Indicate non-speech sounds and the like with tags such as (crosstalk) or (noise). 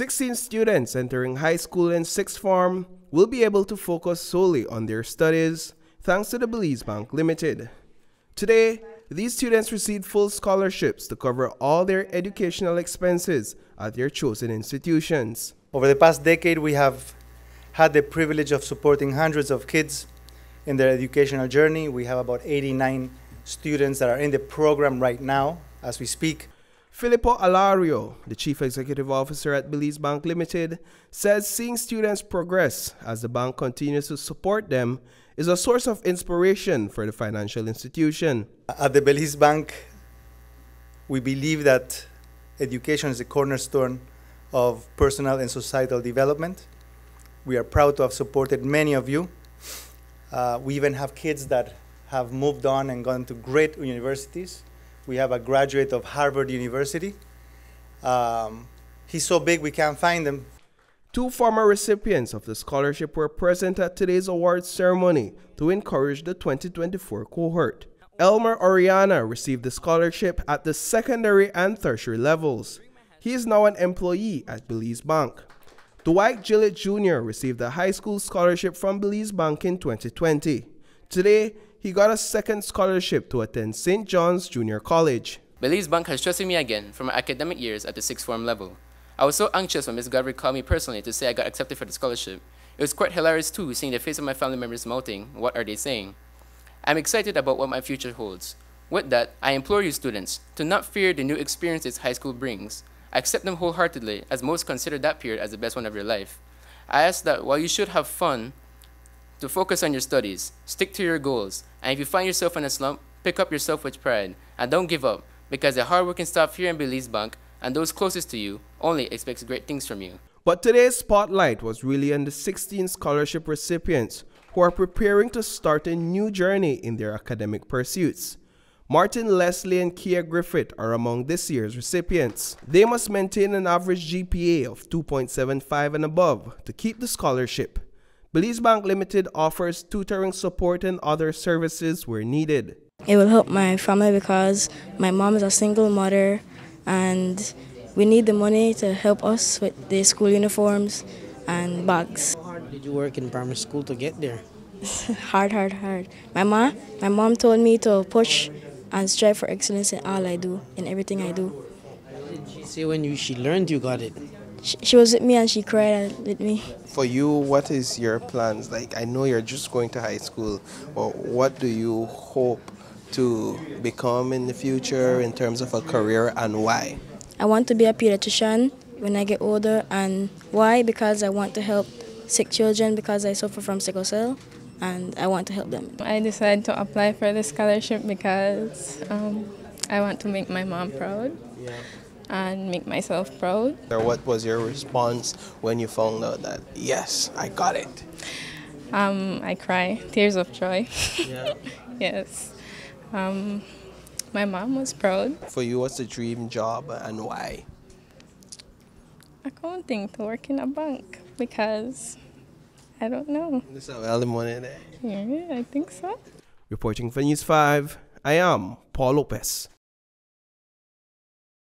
16 students entering high school in sixth form will be able to focus solely on their studies thanks to the Belize Bank Limited. Today, these students received full scholarships to cover all their educational expenses at their chosen institutions. Over the past decade, we have had the privilege of supporting hundreds of kids in their educational journey. We have about 89 students that are in the program right now as we speak. Filippo Alario, the Chief Executive Officer at Belize Bank Limited, says seeing students progress as the bank continues to support them is a source of inspiration for the financial institution. At the Belize Bank, we believe that education is a cornerstone of personal and societal development. We are proud to have supported many of you. Uh, we even have kids that have moved on and gone to great universities. We have a graduate of Harvard University. Um, he's so big we can't find him. Two former recipients of the scholarship were present at today's awards ceremony to encourage the 2024 cohort. Elmer Oriana received the scholarship at the secondary and tertiary levels. He is now an employee at Belize Bank. Dwight Gillett Jr. received a high school scholarship from Belize Bank in 2020. Today, he got a second scholarship to attend St. John's Junior College. Belize Bank has trusted me again for my academic years at the sixth form level. I was so anxious when Ms. Godfrey called me personally to say I got accepted for the scholarship. It was quite hilarious too, seeing the face of my family members melting. What are they saying? I'm excited about what my future holds. With that, I implore you students to not fear the new experiences high school brings. I accept them wholeheartedly, as most consider that period as the best one of your life. I ask that while you should have fun, to focus on your studies, stick to your goals, and if you find yourself in a slump, pick up yourself with pride, and don't give up, because the hardworking staff here in Belize Bank and those closest to you only expect great things from you. But today's spotlight was really on the 16 scholarship recipients who are preparing to start a new journey in their academic pursuits. Martin Leslie and Kia Griffith are among this year's recipients. They must maintain an average GPA of 2.75 and above to keep the scholarship. Belize Bank Limited offers tutoring support and other services where needed. It will help my family because my mom is a single mother and we need the money to help us with the school uniforms and bags. How hard did you work in primary school to get there? (laughs) hard, hard, hard. My mom, my mom told me to push and strive for excellence in all I do, in everything I do. What did she say when you, she learned you got it? She, she was with me and she cried with me. For you, what is your plans? Like, I know you're just going to high school, but what do you hope to become in the future in terms of a career and why? I want to be a pediatrician when I get older and why? Because I want to help sick children because I suffer from sickle cell and I want to help them. I decided to apply for the scholarship because um, I want to make my mom proud yeah. And make myself proud. What was your response when you found out that, yes, I got it? Um, I cry, tears of joy. (laughs) Yeah. yes. Um, my mom was proud. For you, what's the dream job and why? Accounting, to work in a bank because I don't know. This is early morning there. Yeah, I think so. Reporting for News 5, I am Paul Lopez.